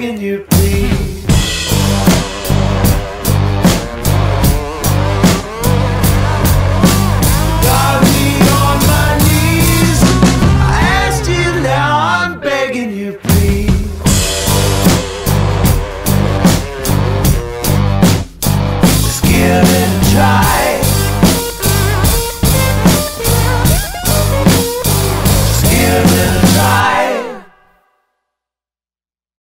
begging you,